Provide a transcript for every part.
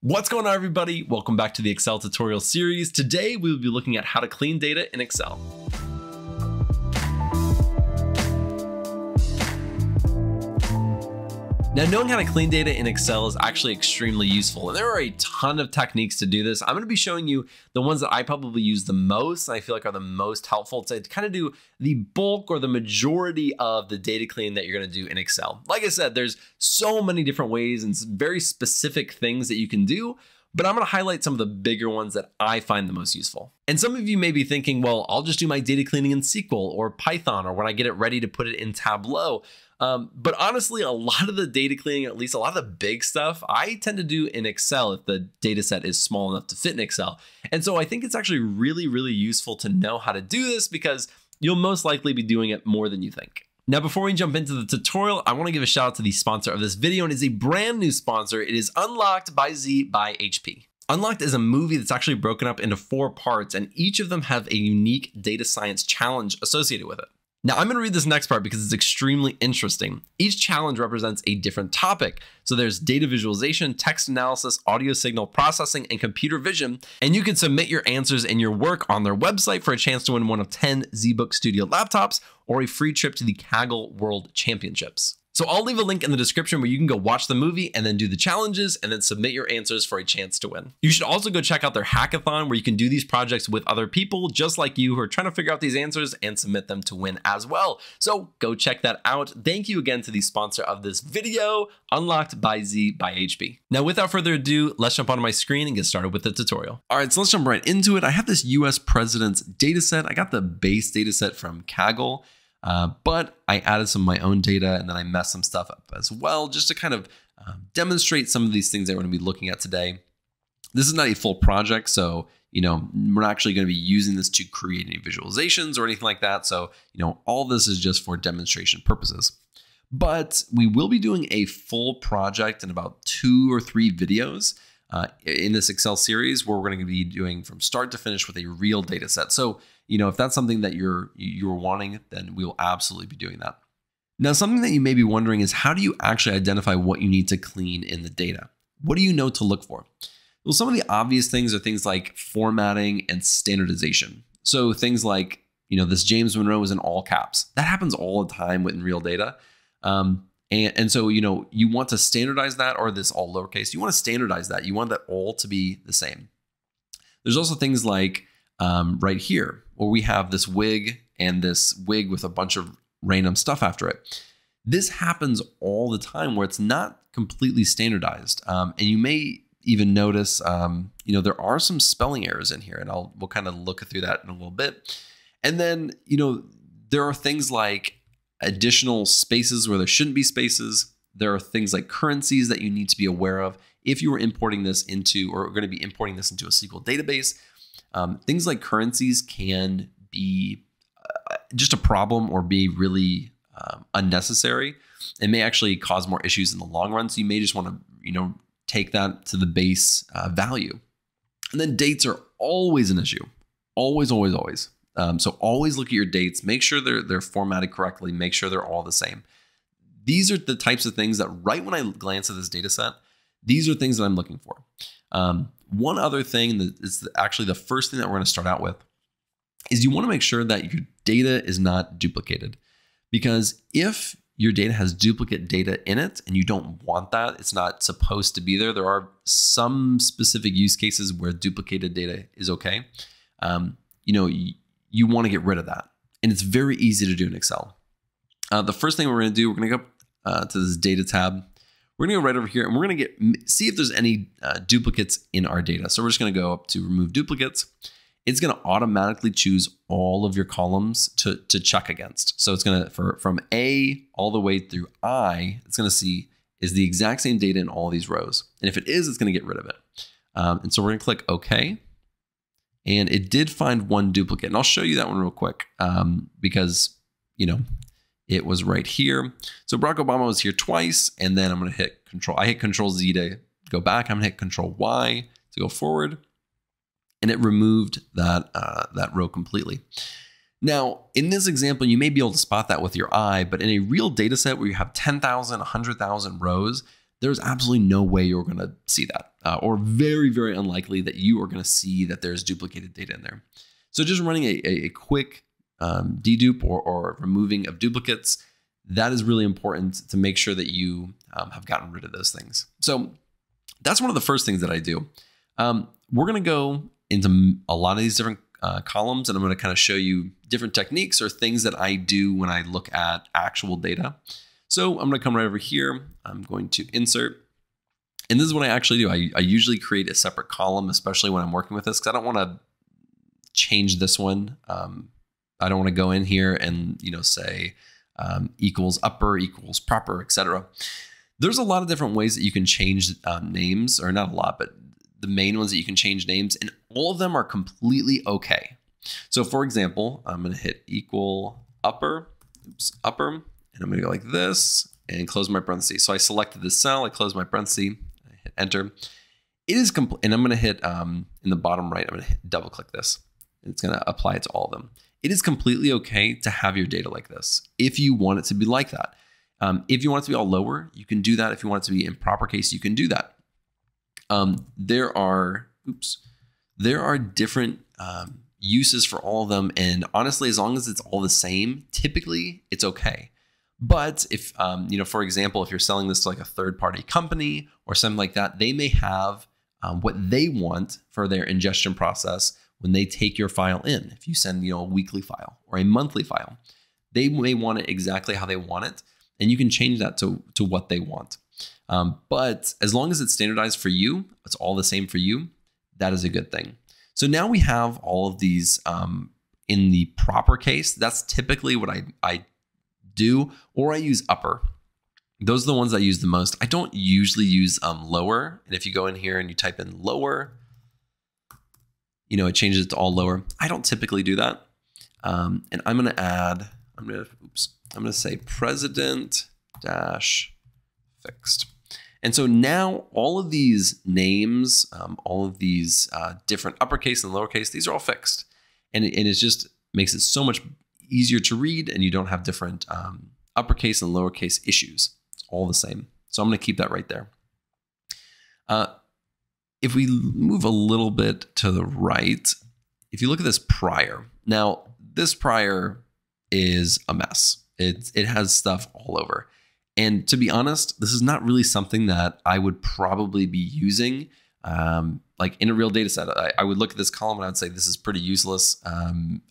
What's going on everybody? Welcome back to the Excel tutorial series. Today we will be looking at how to clean data in Excel. Now, knowing how to clean data in Excel is actually extremely useful, and there are a ton of techniques to do this. I'm going to be showing you the ones that I probably use the most and I feel like are the most helpful to kind of do the bulk or the majority of the data cleaning that you're going to do in Excel. Like I said, there's so many different ways and very specific things that you can do, but I'm going to highlight some of the bigger ones that I find the most useful. And some of you may be thinking, well, I'll just do my data cleaning in SQL or Python or when I get it ready to put it in Tableau. Um, but honestly, a lot of the data cleaning, at least a lot of the big stuff, I tend to do in Excel if the data set is small enough to fit in Excel. And so I think it's actually really, really useful to know how to do this because you'll most likely be doing it more than you think. Now, before we jump into the tutorial, I want to give a shout out to the sponsor of this video, and is a brand new sponsor. It is Unlocked by Z by HP. Unlocked is a movie that's actually broken up into four parts, and each of them have a unique data science challenge associated with it. Now, I'm going to read this next part because it's extremely interesting. Each challenge represents a different topic. So there's data visualization, text analysis, audio signal processing, and computer vision. And you can submit your answers and your work on their website for a chance to win one of 10 ZBook Studio laptops or a free trip to the Kaggle World Championships. So I'll leave a link in the description where you can go watch the movie and then do the challenges and then submit your answers for a chance to win. You should also go check out their hackathon where you can do these projects with other people just like you who are trying to figure out these answers and submit them to win as well. So go check that out. Thank you again to the sponsor of this video, Unlocked by Z by HP. Now without further ado, let's jump onto my screen and get started with the tutorial. All right, so let's jump right into it. I have this US president's data set. I got the base data set from Kaggle. Uh, but I added some of my own data and then I messed some stuff up as well, just to kind of uh, demonstrate some of these things that we're going to be looking at today. This is not a full project, so you know we're not actually going to be using this to create any visualizations or anything like that. So you know all this is just for demonstration purposes. But we will be doing a full project in about two or three videos uh, in this Excel series where we're going to be doing from start to finish with a real data set. So you know, if that's something that you're you're wanting, then we will absolutely be doing that. Now, something that you may be wondering is how do you actually identify what you need to clean in the data? What do you know to look for? Well, some of the obvious things are things like formatting and standardization. So things like, you know, this James Monroe is in all caps. That happens all the time within real data. Um, and, and so, you know, you want to standardize that or this all lowercase. You want to standardize that. You want that all to be the same. There's also things like um, right here, where we have this Whig and this Whig with a bunch of random stuff after it. This happens all the time where it's not completely standardized. Um, and you may even notice, um, you know, there are some spelling errors in here, and I'll we'll kind of look through that in a little bit. And then, you know, there are things like additional spaces where there shouldn't be spaces. There are things like currencies that you need to be aware of if you were importing this into or going to be importing this into a SQL database. Um, things like currencies can be uh, just a problem or be really um, unnecessary. It may actually cause more issues in the long run. So you may just want to, you know, take that to the base uh, value. And then dates are always an issue. Always, always, always. Um, so always look at your dates. Make sure they're they're formatted correctly. Make sure they're all the same. These are the types of things that right when I glance at this data set, these are things that I'm looking for. Um, one other thing that is actually the first thing that we're going to start out with is you want to make sure that your data is not duplicated. Because if your data has duplicate data in it and you don't want that, it's not supposed to be there. There are some specific use cases where duplicated data is okay. Um, you know, you, want to get rid of that. And it's very easy to do in Excel. Uh, the first thing we're going to do, we're going to go uh, to this data tab we're going to go right over here and we're going to get see if there's any uh, duplicates in our data. So we're just going to go up to remove duplicates. It's going to automatically choose all of your columns to, to check against. So it's going to, for from A all the way through I, it's going to see is the exact same data in all these rows. And if it is, it's going to get rid of it. Um, and so we're going to click OK. And it did find one duplicate. And I'll show you that one real quick um, because, you know, it was right here. So Barack Obama was here twice, and then I'm going to hit Control. I hit Control Z to go back. I'm going to hit Control Y to go forward, and it removed that uh, that row completely. Now, in this example, you may be able to spot that with your eye, but in a real data set where you have 10,000, 100,000 rows, there's absolutely no way you're going to see that. Uh, or very, very unlikely that you are going to see that there's duplicated data in there. So just running a, a, a quick um, dedupe or, or removing of duplicates, that is really important to make sure that you um, have gotten rid of those things. So that's one of the first things that I do. Um, we're going to go into a lot of these different uh, columns and I'm going to kind of show you different techniques or things that I do when I look at actual data. So I'm going to come right over here. I'm going to insert. And this is what I actually do. I, I usually create a separate column, especially when I'm working with this, because I don't want to change this one. Um, I don't want to go in here and you know say um, equals upper equals proper, etc. There's a lot of different ways that you can change um, names, or not a lot, but the main ones that you can change names, and all of them are completely okay. So for example, I'm going to hit equal upper, oops, upper, and I'm going to go like this and close my parentheses. So I selected this cell, I close my parenthesis, enter. It is complete, and I'm going to hit um, in the bottom right, I'm going to double click this. It's going to apply it to all of them. It is completely okay to have your data like this if you want it to be like that. Um, if you want it to be all lower, you can do that. If you want it to be in proper case, you can do that. Um, there are, oops, there are different um, uses for all of them. And honestly, as long as it's all the same, typically it's okay. But if, um, you know, for example, if you're selling this to like a third party company or something like that, they may have um, what they want for their ingestion process when they take your file in. If you send, you know, a weekly file or a monthly file, they may want it exactly how they want it. And you can change that to, to what they want. Um, but as long as it's standardized for you, it's all the same for you, that is a good thing. So now we have all of these um, in the proper case. That's typically what I, I do, or I use upper. Those are the ones I use the most. I don't usually use um, lower. And if you go in here and you type in lower, you know, it changes it to all lower. I don't typically do that. Um, and I'm going to add, I'm going to, oops, I'm going to say president dash fixed. And so now all of these names, um, all of these uh, different uppercase and lowercase, these are all fixed. And it, and it just makes it so much easier to read and you don't have different um, uppercase and lowercase issues. It's all the same. So I'm going to keep that right there. Uh, if we move a little bit to the right, if you look at this prior, now this prior is a mess. It, it has stuff all over. And to be honest, this is not really something that I would probably be using. Um, like in a real data set, I, I, would look at this column and I'd say this is pretty useless. Um,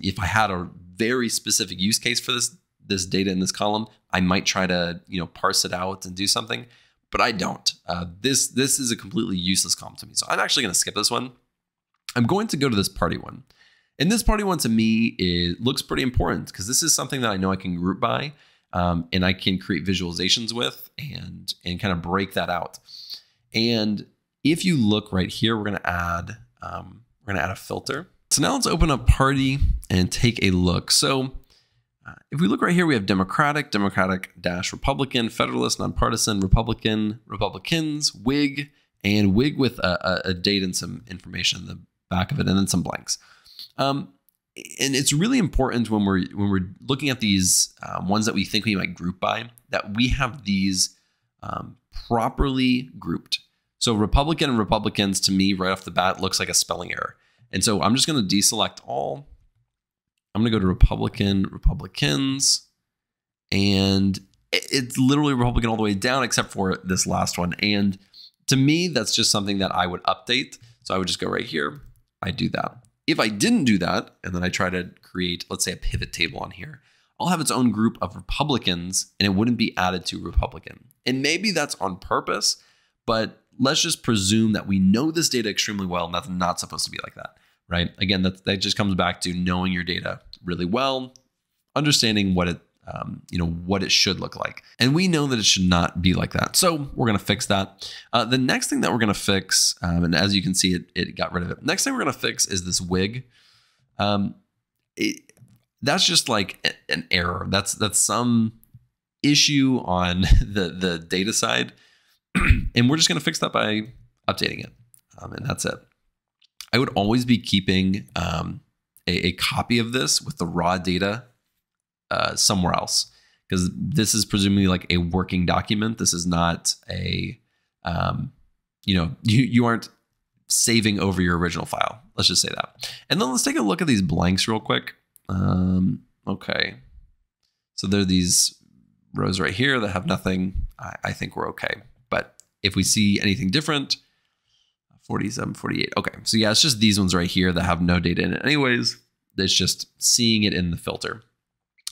if I had a very specific use case for this this data in this column, I might try to you know parse it out and do something but I don't. Uh, this this is a completely useless column to me. So I'm actually going to skip this one. I'm going to go to this party one. And this party one to me it looks pretty important because this is something that I know I can group by um, and I can create visualizations with and and kind of break that out. And if you look right here, we're going to add um, we're going to add a filter. So now let's open up party and take a look. So uh, if we look right here, we have Democratic, Democratic dash Republican, Federalist, Nonpartisan, Republican, Republicans, Whig, and Whig with a, a, date and some information in the back of it, and then some blanks. Um, and it's really important when we're when we're looking at these um, ones that we think we might group by that we have these um, properly grouped. So Republican and Republicans to me right off the bat looks like a spelling error, and so I'm just going to deselect all I'm going to go to Republican, Republicans, and it's literally Republican all the way down except for this last one. And to me, that's just something that I would update. So I would just go right here. I do that. If I didn't do that, and then I try to create, let's say, a pivot table on here, I'll have its own group of Republicans and it wouldn't be added to Republican. And maybe that's on purpose, but let's just presume that we know this data extremely well and that's not supposed to be like that right? Again, that, that just comes back to knowing your data really well, understanding what it um, you know what it should look like. And we know that it should not be like that. So we're going to fix that. Uh, the next thing that we're going to fix um, and as you can see it, it got rid of it. Next thing we're going to fix is this Whig. Um, it, that's just like an error. That's that's some issue on the the data side. And we're just going to fix that by updating it. Um, and that's it I would always be keeping um, a, a, copy of this with the raw data uh, somewhere else because this is presumably like a working document. This is not a um, you know, you, you aren't saving over your original file. Let's just say that. And then let's take a look at these blanks real quick. Um, okay. So there are these rows right here that have nothing. I, I think we're okay. But if we see anything different, 47, 48. Okay. So yeah, it's just these ones right here that have no data in it anyways. It's just seeing it in the filter.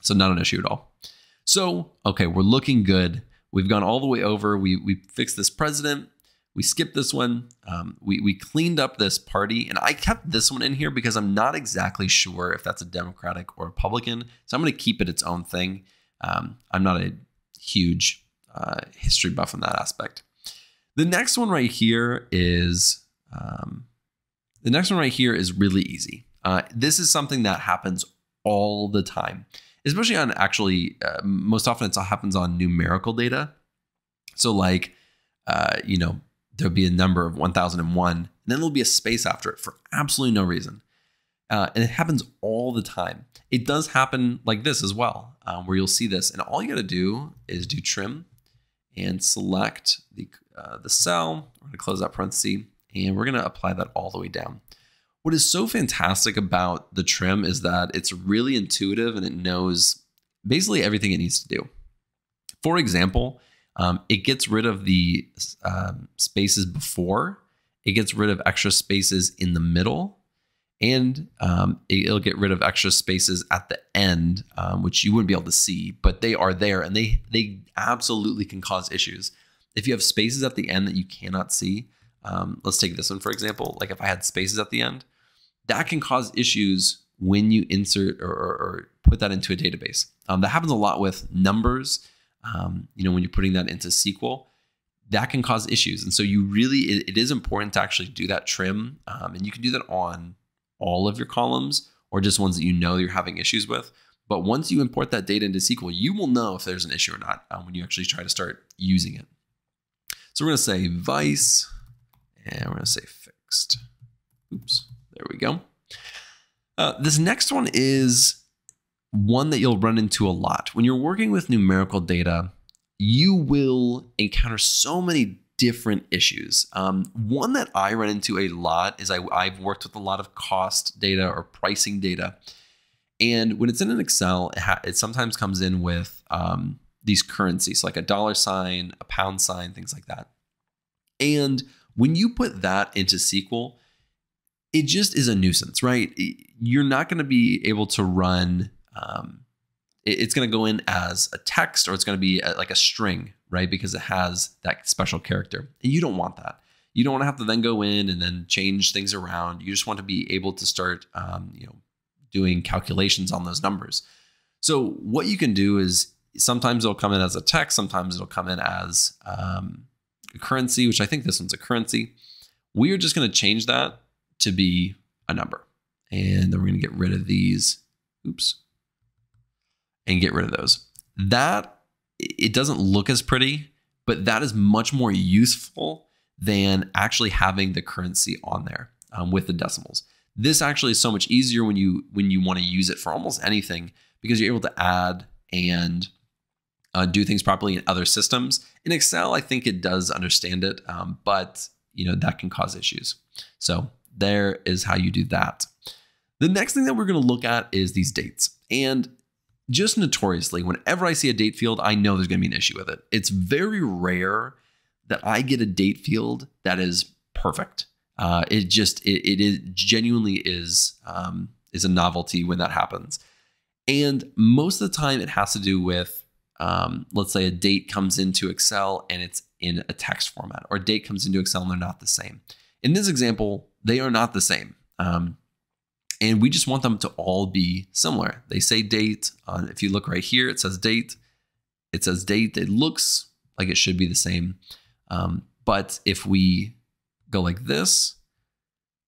So not an issue at all. So, okay, we're looking good. We've gone all the way over. We, we fixed this president. We skipped this one. Um, we, we cleaned up this party. And I kept this one in here because I'm not exactly sure if that's a Democratic or Republican. So I'm going to keep it its own thing. Um, I'm not a huge uh, history buff in that aspect. The next one right here is um, the next one right here is really easy. Uh, this is something that happens all the time especially on actually uh, most often it happens on numerical data. So like, uh, you know, there'll be a number of 1001 and then there'll be a space after it for absolutely no reason. Uh, and it happens all the time. It does happen like this as well, um, where you'll see this. And all you got to do is do trim and select the, uh, the cell. We're going to close that parenthesis and we're going to apply that all the way down. What is so fantastic about the trim is that it's really intuitive and it knows basically everything it needs to do. For example, um, it gets rid of the um, spaces before, it gets rid of extra spaces in the middle, and um, it, will get rid of extra spaces at the end, um, which you wouldn't be able to see, but they are there and they they absolutely can cause issues. If you have spaces at the end that you cannot see, um, let's take this one for example. Like if I had spaces at the end, that can cause issues when you insert or, or, or put that into a database. Um, that happens a lot with numbers. Um, you know, when you're putting that into SQL, that can cause issues. And so you really, it, it is important to actually do that trim. Um, and you can do that on all of your columns or just ones that you know you're having issues with. But once you import that data into SQL, you will know if there's an issue or not um, when you actually try to start using it. So we're going to say vice and we're going to say fixed. Oops. There we go. Uh, this next one is one that you'll run into a lot. When you're working with numerical data, you will encounter so many different issues. Um, one that I run into a lot is I, I've worked with a lot of cost data or pricing data. And when it's in an Excel, it, it sometimes comes in with um, these currencies, like a dollar sign, a pound sign, things like that. And when you put that into SQL, it just is a nuisance, right? You're not going to be able to run. Um, it's going to go in as a text or it's going to be a, like a string, right? Because it has that special character, and you don't want that. You don't want to have to then go in and then change things around. You just want to be able to start, um, you know, doing calculations on those numbers. So what you can do is sometimes it'll come in as a text, sometimes it'll come in as um, currency, which I think this one's a currency. We are just going to change that to be a number. And then we're going to get rid of these. Oops. And get rid of those. That, it doesn't look as pretty, but that is much more useful than actually having the currency on there um, with the decimals. This actually is so much easier when you when you want to use it for almost anything because you're able to add and uh, do things properly in other systems. In Excel, I think it does understand it, um, but you know that can cause issues. So there is how you do that. The next thing that we're going to look at is these dates. And just notoriously, whenever I see a date field, I know there's going to be an issue with it. It's very rare that I get a date field that is perfect. Uh, it just it, it is genuinely is um, is a novelty when that happens, and most of the time it has to do with um, let's say a date comes into Excel and it's in a text format, or a date comes into Excel and they're not the same. In this example, they are not the same. Um, and we just want them to all be similar. They say date. Uh, if you look right here, it says date. It says date. It looks like it should be the same. Um, but if we go like this,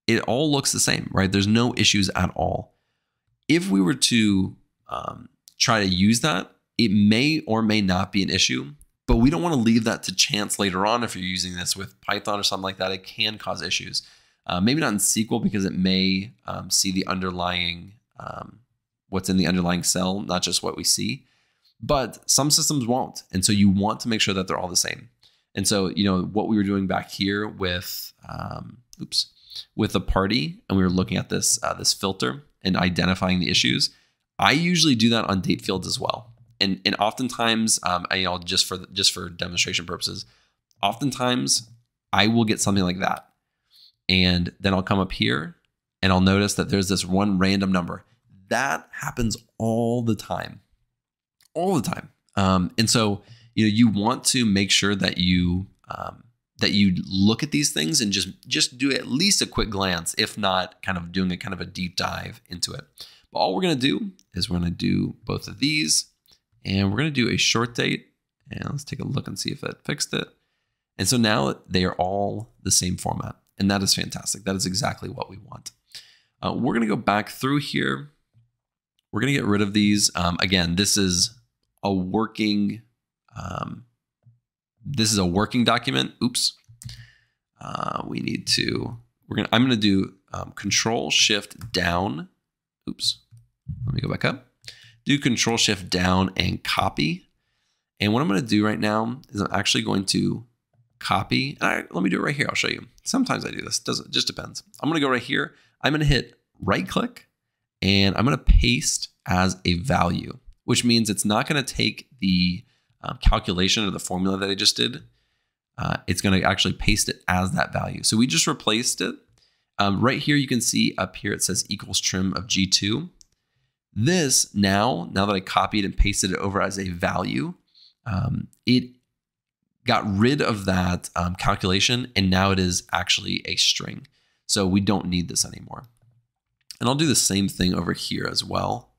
it all looks the same, right? There's no issues at all. If we were to um, try to use that, it may or may not be an issue, but we don't want to leave that to chance later on. If you're using this with Python or something like that, it can cause issues. Uh, maybe not in SQL because it may um, see the underlying, um, what's in the underlying cell, not just what we see. But some systems won't. And so you want to make sure that they're all the same. And so, you know, what we were doing back here with, um, oops, with the party, and we were looking at this uh, this filter and identifying the issues. I usually do that on date fields as well, and and oftentimes, um, I, you know, just for just for demonstration purposes, oftentimes I will get something like that, and then I'll come up here and I'll notice that there's this one random number. That happens all the time, all the time, um, and so you know you want to make sure that you um, that you look at these things and just just do at least a quick glance if not kind of doing a kind of a deep dive into it. But all we're to do is we're to do both of these and we're going to do a short date and let's take a look and see if that fixed it and so now they are all the same format and that is fantastic that is exactly what we want uh, we're going to go back through here we're going to get rid of these um, again this is a working um, this is a working document. Oops. Uh, we need to, we're going to, I'm going to do um, control shift down. Oops. Let me go back up. Do control shift down and copy. And what I'm going to do right now is I'm actually going to copy. let me do it right here. I'll show you. Sometimes I do this. Doesn't just depends. I'm going to go right here. I'm going to hit right click and I'm going to paste as a value, which means it's not going to take the um, calculation or the formula that I just did, uh, it's going to actually paste it as that value. So we just replaced it. Um, right here, you can see up here it says equals trim of G2. This now, now that I copied and pasted it over as a value, um, it got rid of that um, calculation and now it is actually a string. So we don't need this anymore. And I'll do the same thing over here as well.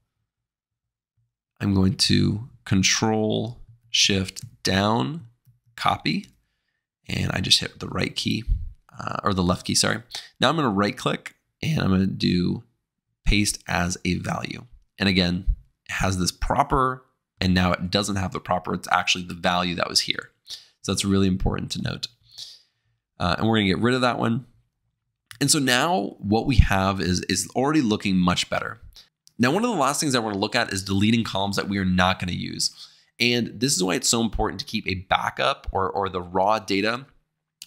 I'm going to control shift down, copy, and I just hit the right key uh, or the left key, sorry. Now I'm going to right click and I'm going to do paste as a value. And again, it has this proper, and now it doesn't have the proper, it's actually the value that was here. So that's really important to note. Uh, and we're going to get rid of that one. And so now what we have is, is already looking much better. Now, one of the last things I want to look at is deleting columns that we are not going to use. And this is why it's so important to keep a backup or, or the raw data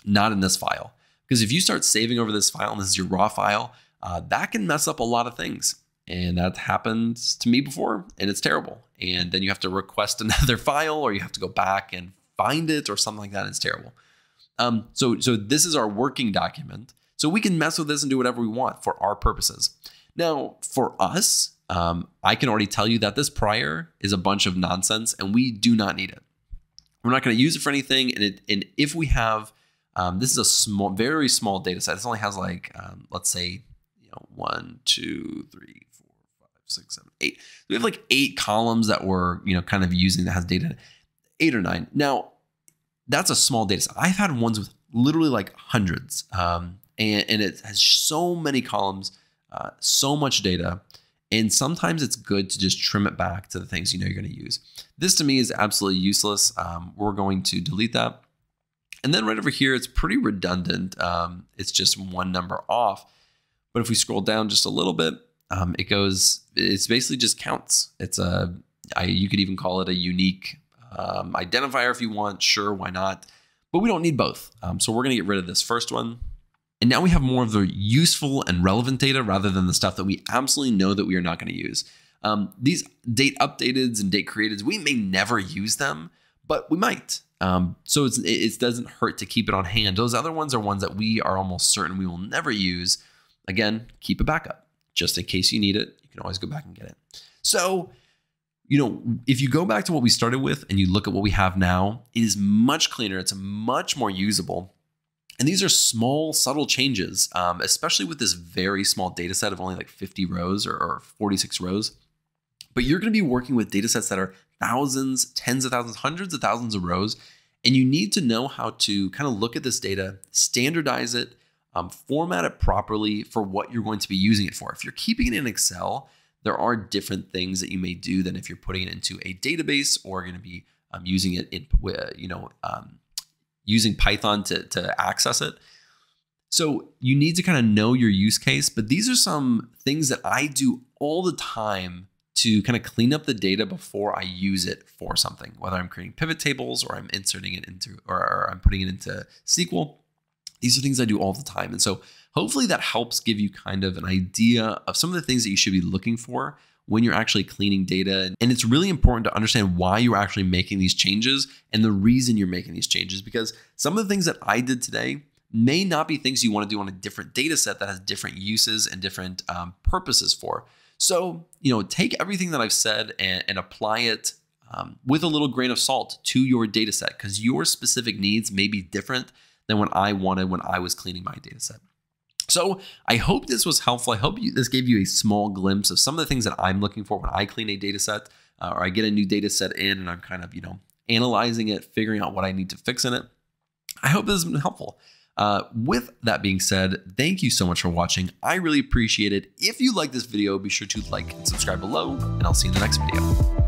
not in this file. Because if you start saving over this file and this is your raw file, uh, that can mess up a lot of things. And that happens to me before, and it's terrible. And then you have to request another file or you have to go back and find it or something like that. It's terrible. Um, so, so this is our working document. So we can mess with this and do whatever we want for our purposes. Now, for us, um, I can already tell you that this prior is a bunch of nonsense and we do not need it. We're not going to use it for anything. And, it, and if we have, um, this is a small, very small data set. This only has like, um, let's say, you know, one, two, three, six, seven, eight. So We have like eight columns that we're, you know, kind of using that has data, eight or nine. Now, that's a small data set. I've had ones with literally like hundreds. Um, and, and it has so many columns, uh, so much data. And sometimes it's good to just trim it back to the things you know you're going to use. This to me is absolutely useless. Um, we're going to delete that. And then right over here, it's pretty redundant. Um, it's just one number off. But if we scroll down just a little bit, um, it goes, it's basically just counts. It's a, I, you could even call it a unique um, identifier if you want. Sure, why not? But we don't need both. Um, so we're going to get rid of this first one. And now we have more of the useful and relevant data rather than the stuff that we absolutely know that we are not going to use. Um, these date updateds and date createds, we may never use them, but we might. Um, so it doesn't hurt to keep it on hand. Those other ones are ones that we are almost certain we will never use. Again, keep a backup just in case you need it. You can always go back and get it. So, you know, if you go back to what we started with and you look at what we have now, it is much cleaner. It's much more usable. And these are small, subtle changes, um, especially with this very small data set of only like 50 rows or, or 46 rows. But you're going to be working with data sets that are thousands, tens of thousands, hundreds of thousands of rows. And you need to know how to kind of look at this data, standardize it, um, format it properly for what you're going to be using it for. If you're keeping it in Excel, there are different things that you may do than if you're putting it into a database or going to be um, using it in, you know, um, using Python to, to access it. So you need to kind of know your use case, but these are some things that I do all the time to kind of clean up the data before I use it for something, whether I'm creating pivot tables or I'm inserting it into or, or I'm putting it into SQL. These are things I do all the time. And so hopefully that helps give you kind of an idea of some of the things that you should be looking for when you're actually cleaning data. And it's really important to understand why you're actually making these changes and the reason you're making these changes because some of the things that I did today may not be things you want to do on a different data set that has different uses and different um, purposes for. So, you know, take everything that I've said and, and apply it um, with a little grain of salt to your data set because your specific needs may be different than what I wanted when I was cleaning my data set. So I hope this was helpful. I hope you, this gave you a small glimpse of some of the things that I'm looking for when I clean a data set uh, or I get a new data set in and I'm kind of, you know, analyzing it, figuring out what I need to fix in it. I hope this has been helpful. Uh, with that being said, thank you so much for watching. I really appreciate it. If you like this video, be sure to like and subscribe below, and I'll see you in the next video.